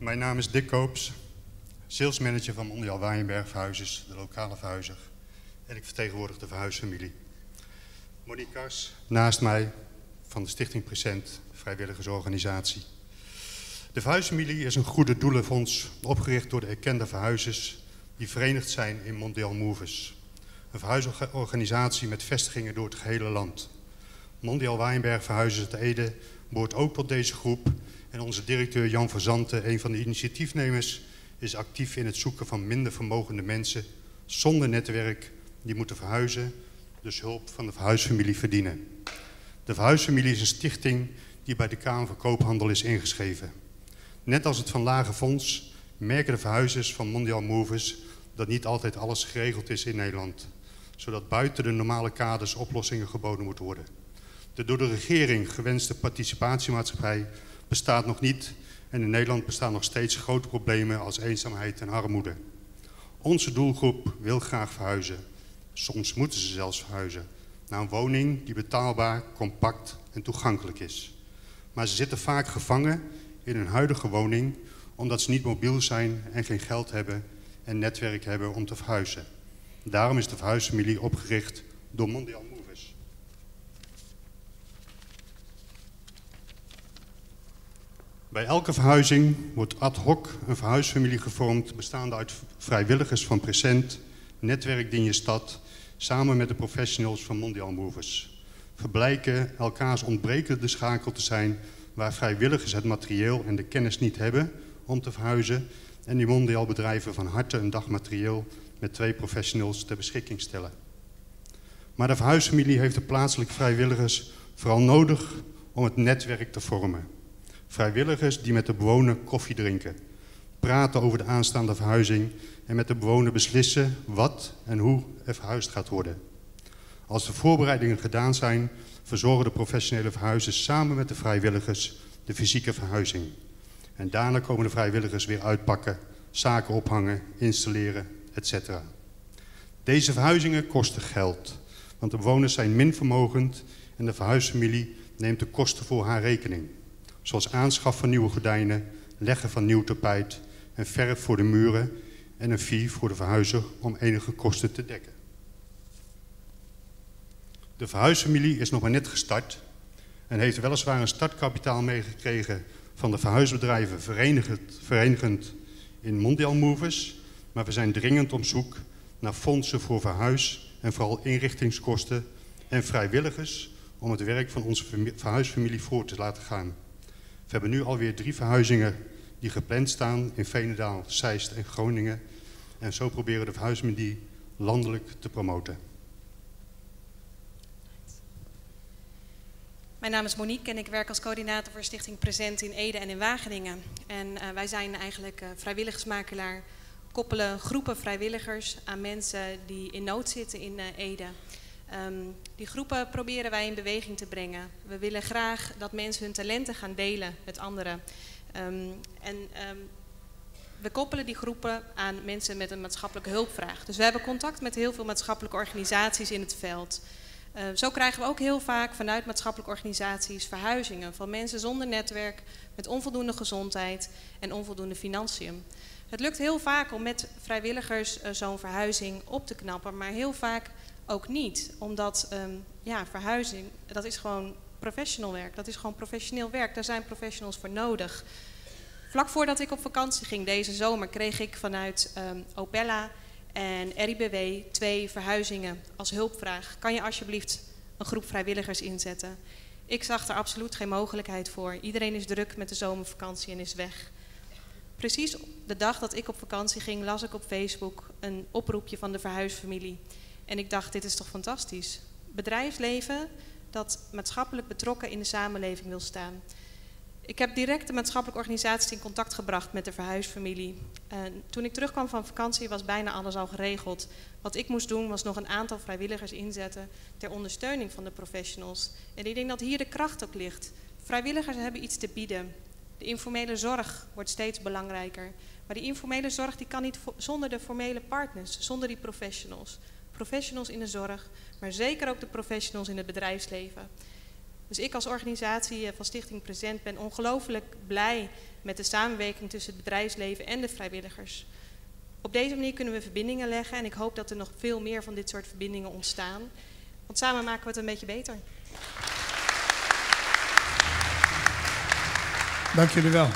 Mijn naam is Dick Koops, salesmanager van Mondial Waaienberg Verhuizers, de lokale verhuizer. En ik vertegenwoordig de verhuisfamilie. Monique Kars, naast mij, van de Stichting Present, vrijwilligersorganisatie. De verhuisfamilie is een goede doelenfonds opgericht door de erkende verhuizers die verenigd zijn in Mondial Movers. Een verhuisorganisatie met vestigingen door het gehele land. Mondial Waaienberg Verhuizers te Ede behoort ook tot deze groep en onze directeur Jan Verzanten, een van de initiatiefnemers, is actief in het zoeken van minder vermogende mensen zonder netwerk die moeten verhuizen, dus hulp van de verhuisfamilie verdienen. De verhuisfamilie is een stichting die bij de Kamer van Koophandel is ingeschreven. Net als het Van Lage Fonds merken de verhuizers van Mondial Movers dat niet altijd alles geregeld is in Nederland, zodat buiten de normale kaders oplossingen geboden moeten worden. De door de regering gewenste participatiemaatschappij bestaat nog niet en in Nederland bestaan nog steeds grote problemen als eenzaamheid en armoede. Onze doelgroep wil graag verhuizen. Soms moeten ze zelfs verhuizen naar een woning die betaalbaar, compact en toegankelijk is. Maar ze zitten vaak gevangen in hun huidige woning omdat ze niet mobiel zijn en geen geld hebben en netwerk hebben om te verhuizen. Daarom is de verhuisfamilie opgericht door Mondial. Bij elke verhuizing wordt ad hoc een verhuisfamilie gevormd bestaande uit vrijwilligers van Present, Netwerk Dinje Stad, samen met de professionals van Mondial Movers. Verblijken elkaars ontbrekende schakel te zijn waar vrijwilligers het materieel en de kennis niet hebben om te verhuizen en die mondiaal bedrijven van harte een dag materieel met twee professionals ter beschikking stellen. Maar de verhuisfamilie heeft de plaatselijke vrijwilligers vooral nodig om het netwerk te vormen. Vrijwilligers die met de bewoner koffie drinken, praten over de aanstaande verhuizing en met de bewoner beslissen wat en hoe er verhuisd gaat worden. Als de voorbereidingen gedaan zijn, verzorgen de professionele verhuizers samen met de vrijwilligers de fysieke verhuizing. En daarna komen de vrijwilligers weer uitpakken, zaken ophangen, installeren, etc. Deze verhuizingen kosten geld, want de bewoners zijn minvermogend en de verhuisfamilie neemt de kosten voor haar rekening. Zoals aanschaf van nieuwe gordijnen, leggen van nieuw tapijt en verf voor de muren en een fee voor de verhuizer om enige kosten te dekken. De verhuisfamilie is nog maar net gestart en heeft weliswaar een startkapitaal meegekregen van de verhuisbedrijven verenigend, verenigend in Mondial Movers, maar we zijn dringend op zoek naar fondsen voor verhuis en vooral inrichtingskosten en vrijwilligers om het werk van onze verhuisfamilie voor te laten gaan. We hebben nu alweer drie verhuizingen die gepland staan in Veenendaal, Zeist en Groningen. En zo proberen de verhuisfamilie landelijk te promoten. Mijn naam is Monique en ik werk als coördinator voor Stichting Present in Ede en in Wageningen. En uh, wij zijn eigenlijk uh, vrijwilligersmakelaar, koppelen groepen vrijwilligers aan mensen die in nood zitten in uh, Ede. Um, die groepen proberen wij in beweging te brengen. We willen graag dat mensen hun talenten gaan delen met anderen. Um, en um, we koppelen die groepen aan mensen met een maatschappelijke hulpvraag. Dus we hebben contact met heel veel maatschappelijke organisaties in het veld. Zo krijgen we ook heel vaak vanuit maatschappelijke organisaties verhuizingen van mensen zonder netwerk, met onvoldoende gezondheid en onvoldoende financiën. Het lukt heel vaak om met vrijwilligers uh, zo'n verhuizing op te knappen, maar heel vaak ook niet. Omdat um, ja, verhuizing, dat is gewoon professional werk. Dat is gewoon professioneel werk. Daar zijn professionals voor nodig. Vlak voordat ik op vakantie ging deze zomer kreeg ik vanuit um, Opella en RIBW twee verhuizingen als hulpvraag. Kan je alsjeblieft een groep vrijwilligers inzetten? Ik zag er absoluut geen mogelijkheid voor. Iedereen is druk met de zomervakantie en is weg. Precies de dag dat ik op vakantie ging, las ik op Facebook een oproepje van de verhuisfamilie. En ik dacht, dit is toch fantastisch. Bedrijfsleven dat maatschappelijk betrokken in de samenleving wil staan. Ik heb direct de maatschappelijke organisaties in contact gebracht met de verhuisfamilie. En toen ik terugkwam van vakantie was bijna alles al geregeld. Wat ik moest doen was nog een aantal vrijwilligers inzetten ter ondersteuning van de professionals. En ik denk dat hier de kracht ook ligt. Vrijwilligers hebben iets te bieden. De informele zorg wordt steeds belangrijker. Maar die informele zorg die kan niet zonder de formele partners, zonder die professionals. Professionals in de zorg, maar zeker ook de professionals in het bedrijfsleven. Dus ik als organisatie van Stichting Present ben ongelooflijk blij met de samenwerking tussen het bedrijfsleven en de vrijwilligers. Op deze manier kunnen we verbindingen leggen en ik hoop dat er nog veel meer van dit soort verbindingen ontstaan. Want samen maken we het een beetje beter. Dank jullie wel.